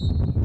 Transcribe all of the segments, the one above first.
guys.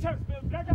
Teacher's Bill, Gaga,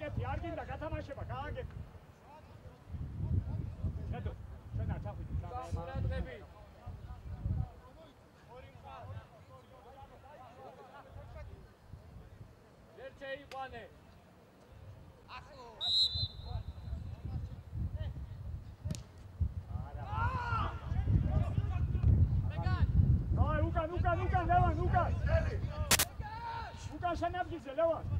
გააკეთე, არ გინდა გათამაშება, გააკეთე. შედო, შენ არ ჩახვიდი, სამურადღები. ორი მხარ. ლერჩე იყვანე. ახლო. უკან უკან უკან ლევან უკან უკან შენ აბგიზე ლევან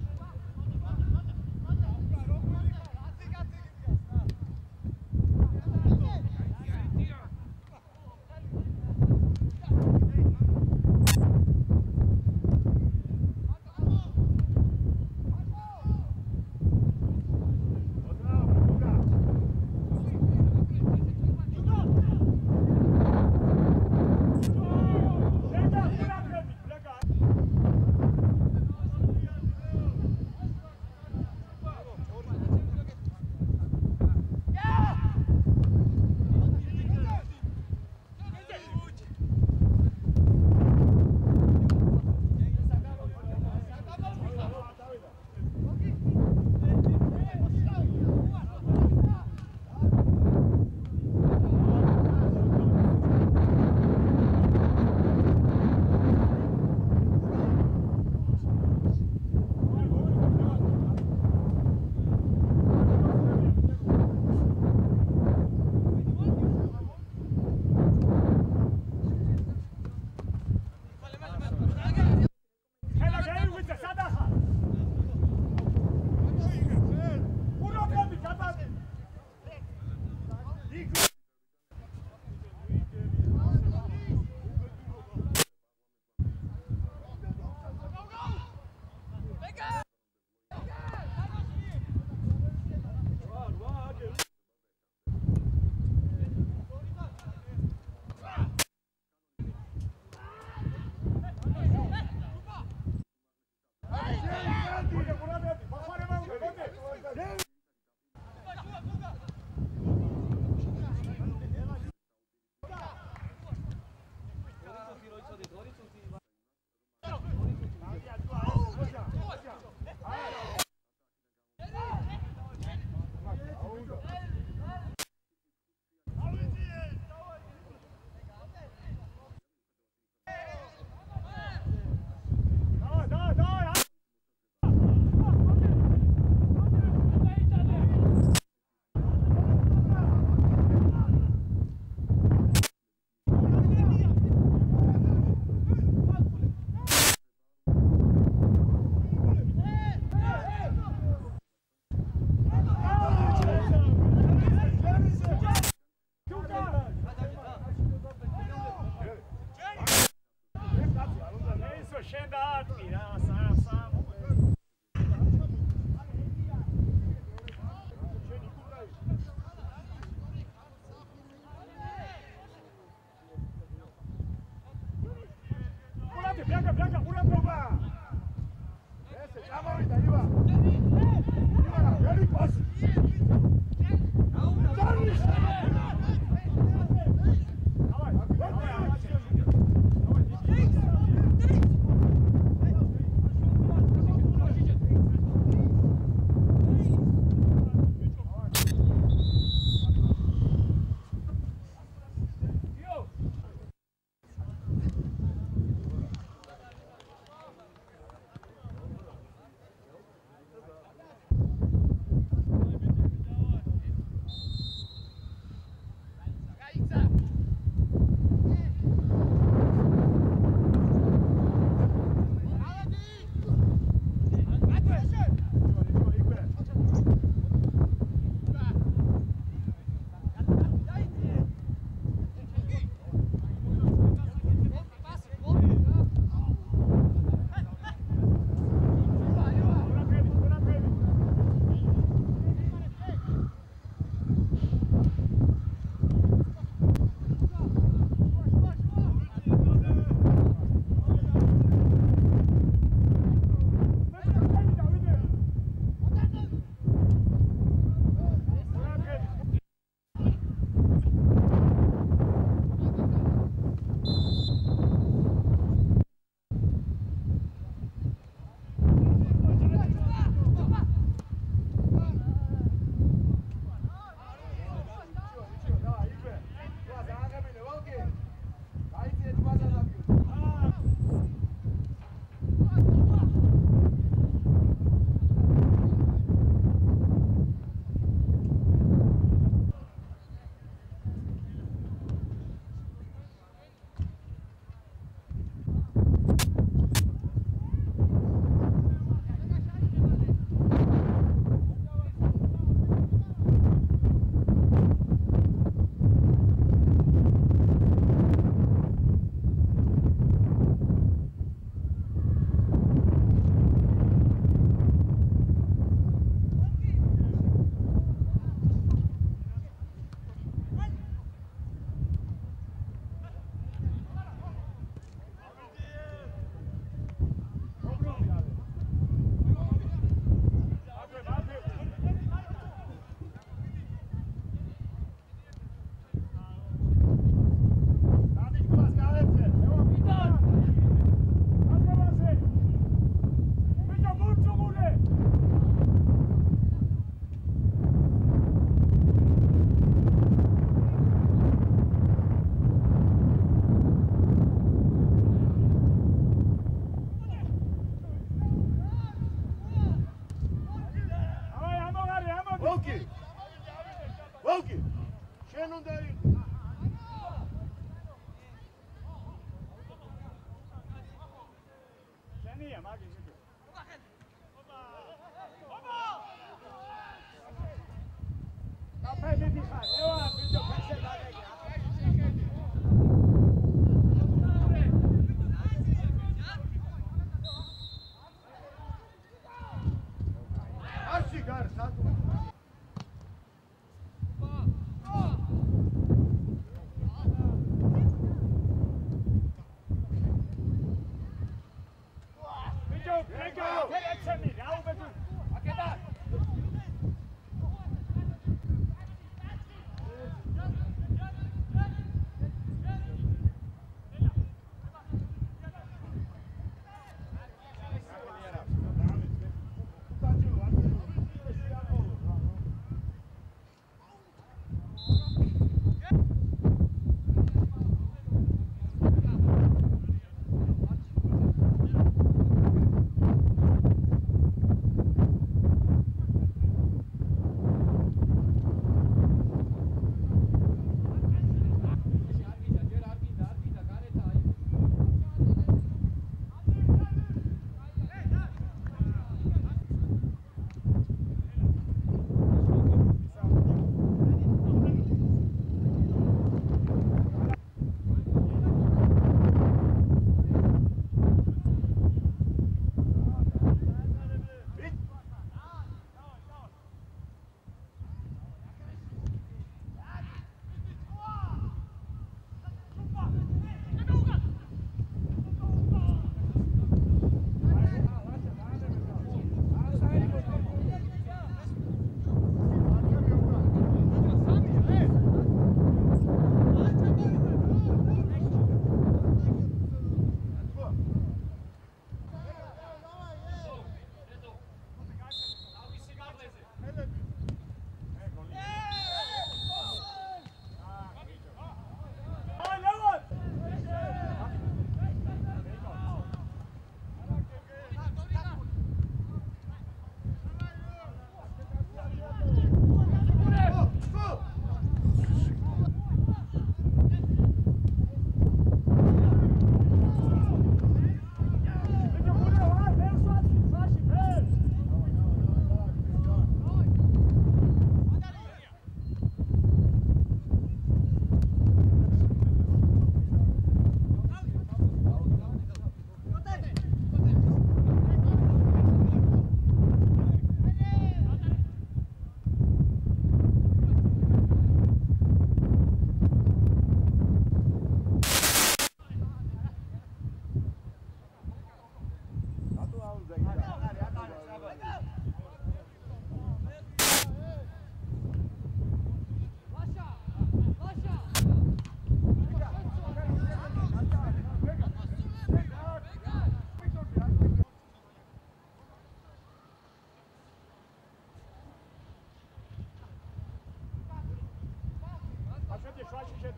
relationship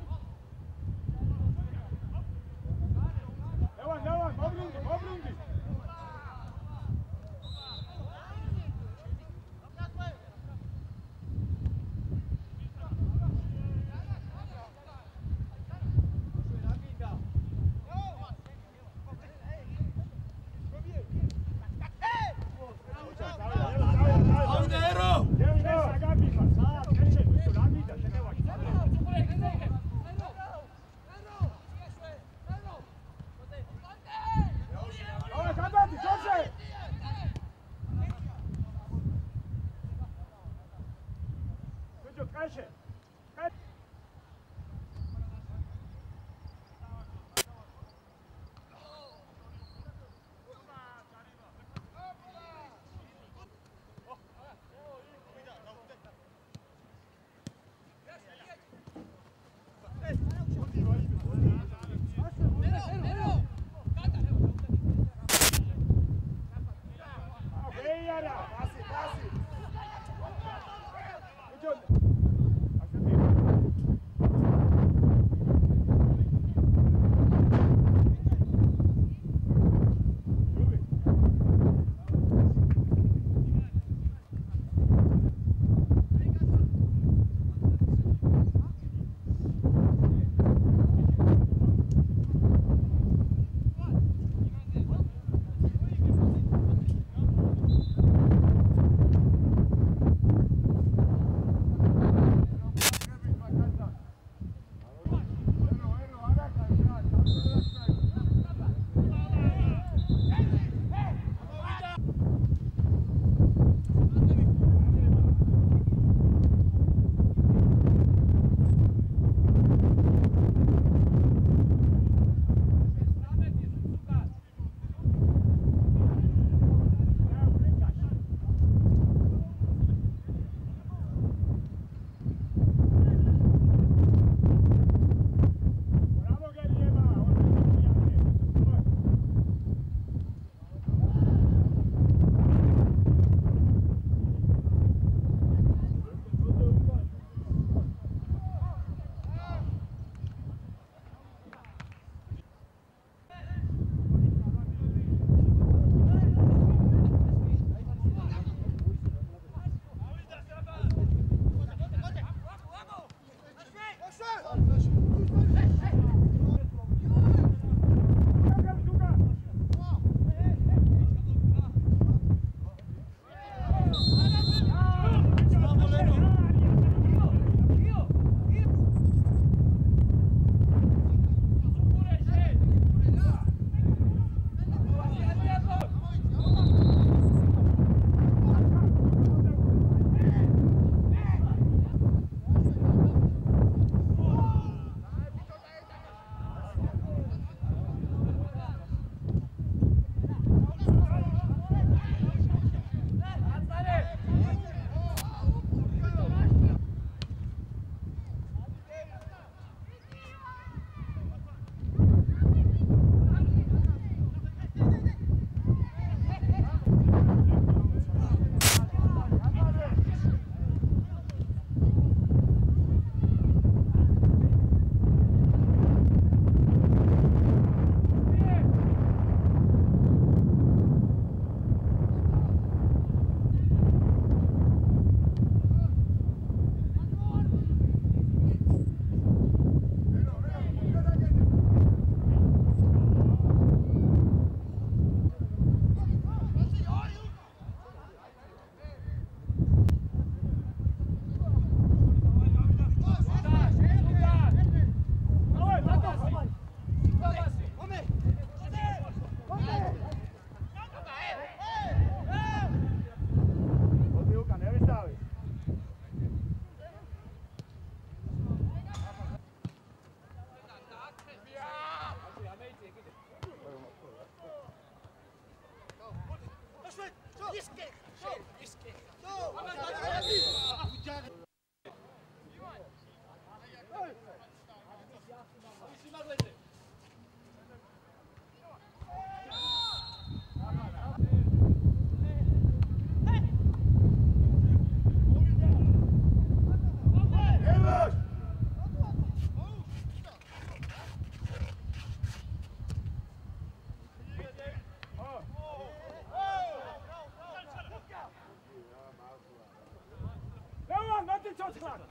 den Tod klagen!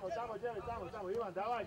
tamo, tamo, Đeli, tamo, Ivan, davaj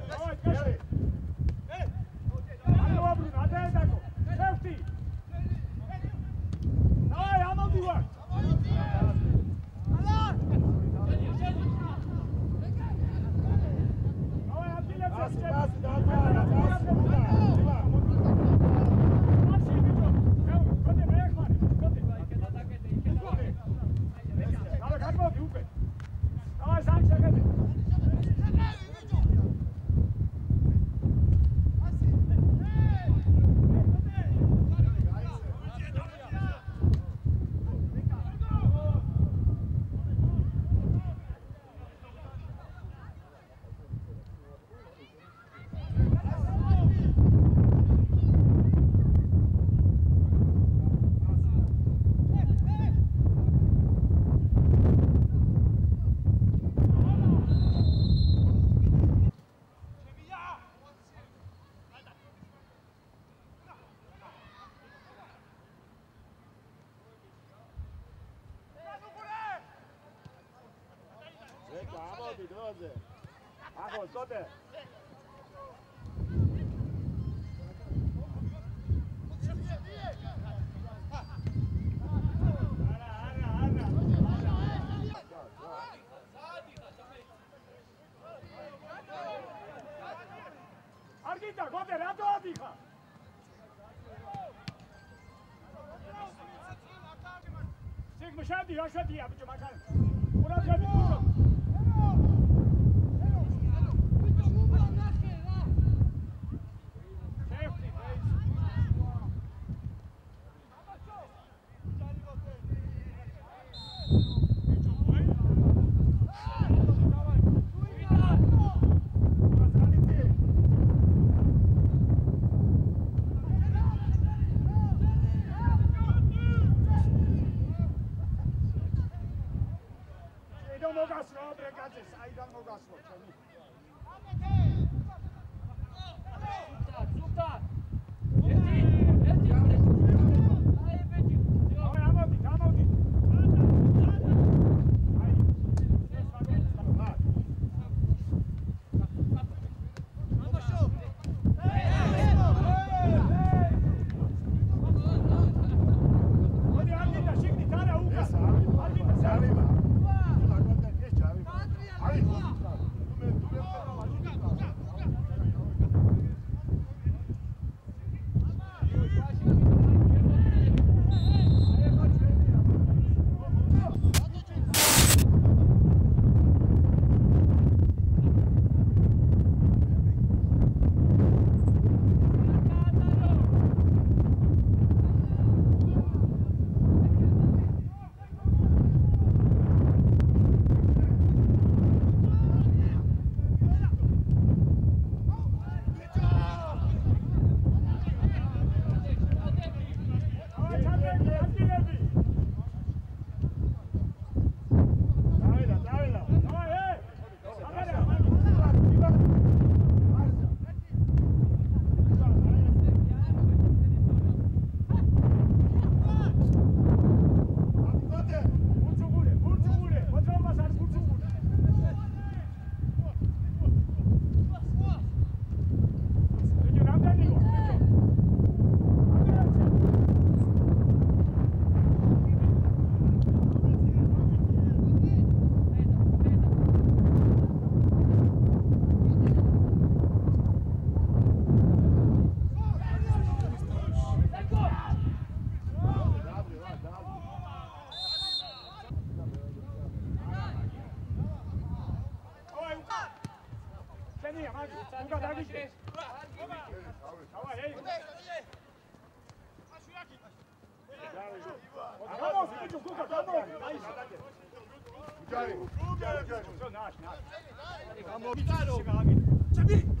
hadi. Argita, gode, rato adiha. Çıkmış hadi, yaşa diye yapacağım. Bırak hadi, bırak. Amor. c u i t a d o Chabi!